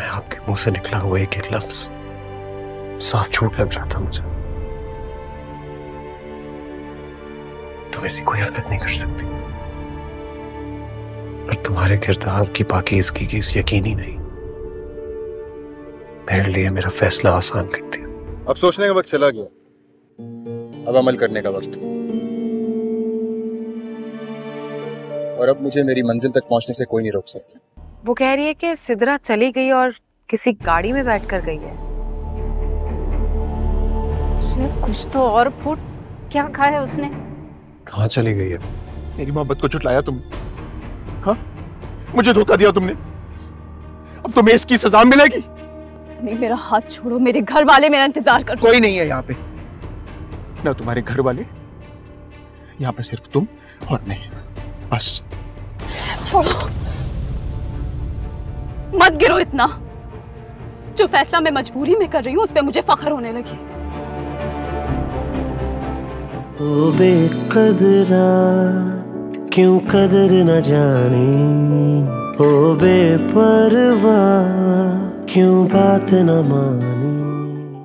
मैं आपके मुँह से निकला हुआ एक एक लफ्ज साफ़ झूठ लग रहा था मुझे। तुम ऐसी कोई हरकत नहीं कर सकती। और तुम्हारे किरदार की इसकी की यकीन ही नहीं। मेरे लिए मेरा फैसला आसान कर दिया। अब सोचने का वक्त चला गया। अब अमल करने का वक्त। और अब मुझे मेरी मंजिल तक पहुँचने से कोई नहीं रोक सकता। वो कह रही है कि सिदरा चली गई और किसी गाड़ी में बैठकर गई है। कुछ तो और फूट क्या खाया है उसने? कहाँ चली गई है? मेरी मोहब्बत को चुटलाया तुम। हाँ? मुझे धोखा दिया तुमने। अब तुम्हें इसकी सजा मिलेगी। नहीं मेरा हाथ छोड़ो मेरे घर वाले मेरा इंतज़ार कर। कोई नहीं है यहाँ पे। ना तुम्हारे घर वाले यहाँ पे सिर्फ़ तुम और मैं। बस। छोड़ो। मत गिरो इतना। जो फैसला मैं मजबूरी में कर रही हूँ, उस पर मुझे फखर होने लगी। ओ बेकदरा क्यों कदर न जाने? ओ बेपरवा क्यों बात न मानी?